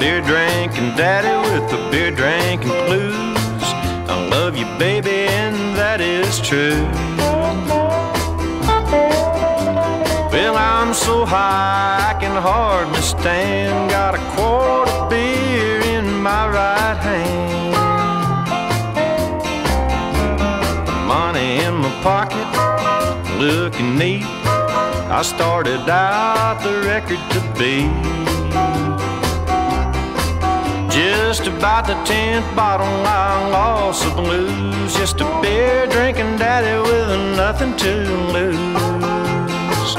beer drinking daddy with the beer drinking blues. I love you, baby, and that is true. Well, I'm so high I can hardly stand. Got a quarter beer in my right hand. Money in my pocket, looking neat. I started out the record to beat. Just about the tenth bottle, I lost the blues. Just a beer drinking daddy with nothing to lose.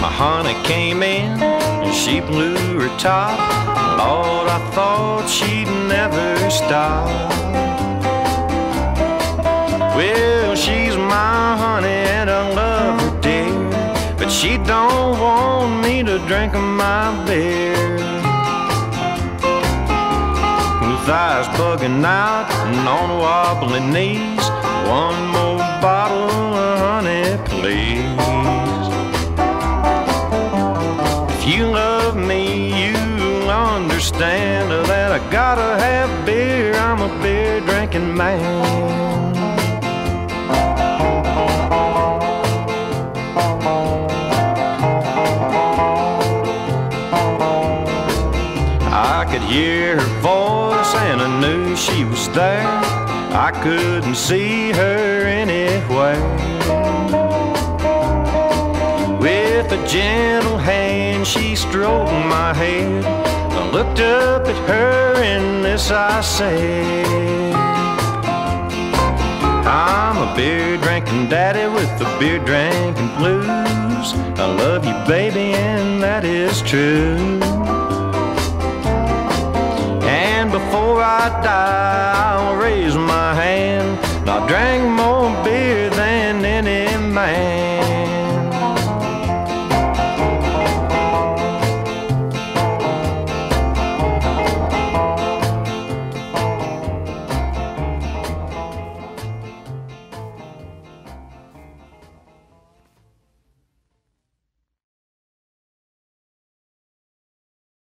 My honey came in and she blew her top. Lord, I thought she'd never stop. But she don't want me to drink my beer. With eyes bugging out and on wobbly knees, one more bottle of honey, please. If you love me, you understand that I gotta have beer. I'm a beer drinking man. Could hear her voice and I knew she was there. I couldn't see her anywhere. With a gentle hand, she stroked my head. I looked up at her, and this I said I'm a beer drinking daddy with the beer drinking blues. I love you, baby, and that is true. I die,